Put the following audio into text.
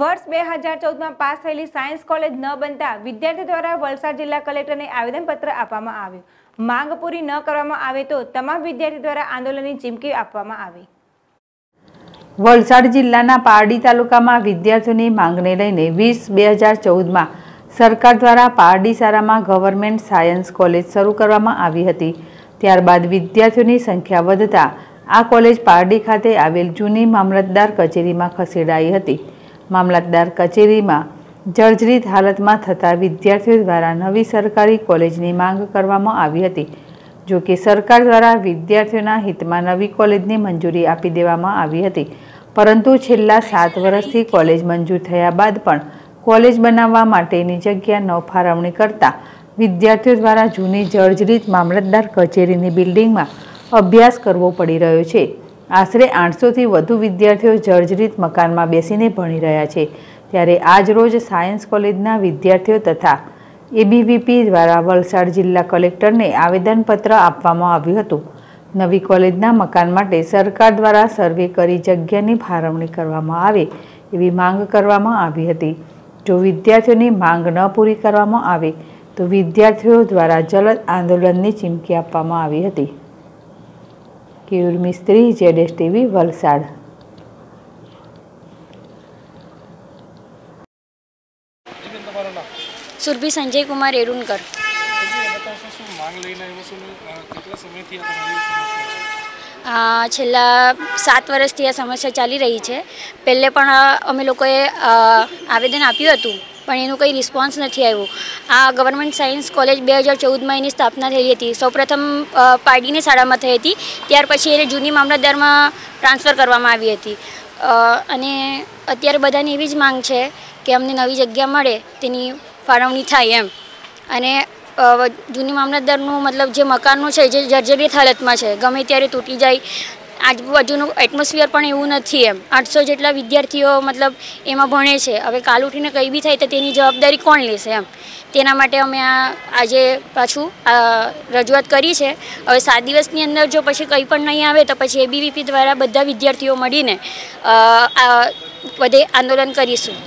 વર્ષ બે હજાર ચૌદમાં પાસ થયેલી સાયન્સ કોલેજ ન બનતા વિદ્યાર્થી દ્વારા વલસાડ જિલ્લા કલેક્ટરને આવેદનપત્ર આપવામાં આવ્યું. માંગ પૂરી ન કરવામાં આવે તો તમામ વિદ્યાર્થી દ્વારા આંદોલનની ચીમકી આપવામાં આવી. વલસાડ જિલ્લાના પારડી તાલુકામાં વિદ્યાર્થીઓની માંગને લઈને વીસ બે હજાર ચૌદમાં સરકાર દ્વારા પારડી શાળામાં ગવર્મેન્ટ સાયન્સ કોલેજ શરૂ કરવામાં આવી હતી. ત્યારબાદ વિદ્યાર્થીઓની સંખ્યા વધતા આ કોલેજ પારડી ખાતે આવેલ જૂની મામલતદાર કચેરીમાં ખસેડાઈ હતી. મામલતદાર કચેરીમાં જર્જરિત હાલતમાં થતા વિદ્યાર્થીઓ દ્વારા નવી સરકારી કોલેજની માંગ કરવામાં આવી હતી. જો કે સરકાર દ્વારા વિદ્યાર્થીઓના હિતમાં નવી કોલેજની મંજૂરી આપી દેવામાં આવી હતી. પરંતુ છેલ્લા સાત વર્ષથી કોલેજ મંજૂર થયા બાદ પણ કોલેજ બનાવવા માટેની જગ્યા ન ફાળવણી કરતા વિદ્યાર્થીઓ દ્વારા જૂની જર્જરિત મામલતદાર કચેરીની બિલ્ડિંગમાં અભ્યાસ કરવો પડી રહ્યો છે. આશરે આઠસોથી વધુ વિદ્યાર્થીઓ જર્જરિત મકાનમાં બેસીને ભણી રહ્યા છે. ત્યારે આજ રોજ સાયન્સ કોલેજના વિદ્યાર્થીઓ તથા એબીવીપી દ્વારા વલસાડ જિલ્લા કલેક્ટરને આવેદનપત્ર આપવામાં આવ્યું હતું. નવી કોલેજના મકાન માટે સરકાર દ્વારા સર્વે કરી જગ્યાની ફાળવણી કરવામાં આવે એવી માંગ કરવામાં આવી હતી. જો વિદ્યાર્થીઓની માંગ ન પૂરી કરવામાં આવે તો વિદ્યાર્થીઓ દ્વારા જલદ આંદોલનની ચીમકી આપવામાં આવી હતી. કેયુર મિસ્ત્રી જેડેશ ટીવી વલસાડ. સુરભી સંજય કુમાર એરુનકર છેલ્લા સાત વર્ષથી આ સમસ્યા ચાલી રહી છે. પહેલે પણ અમે લોકોએ આવેદન આપ્યું હતું પણ એનું કંઈ રિસ્પોન્સ નથી આવ્યું. આ ગવર્મેન્ટ સાયન્સ કોલેજ બે હજાર ચૌદમાં એની સ્થાપના થયેલી હતી. સૌપ્રથમ પાર્ટીની શાળામાં થઈ હતી. ત્યાર પછી એને જૂની મામલતદારમાં ટ્રાન્સફર કરવામાં આવી હતી. અને અત્યારે બધાની એવી જ માંગ છે કે અમને નવી જગ્યા મળે, તેની ફાળવણી થાય એમ. અને જૂની મામલતદારનું મતલબ જે મકાનનું છે, જે જર્જરિત હાલતમાં છે, ગમે ત્યારે તૂટી જાય આજુબાજુનું એટમોસ્ફિયર પણ એવું નથી એમ. આઠસો જેટલા વિદ્યાર્થીઓ મતલબ એમાં ભણે છે. હવે કાલ ઉઠીને કંઈ બી થાય તો તેની જવાબદારી કોણ લેશે એમ. તેના માટે અમે આ આજે પાછું રજૂઆત કરી છે. હવે સાત દિવસની અંદર જો પછી કંઈ પણ નહીં આવે તો પછી એબીવીપી દ્વારા બધા વિદ્યાર્થીઓ મળીને આ બધે આંદોલન કરીશું.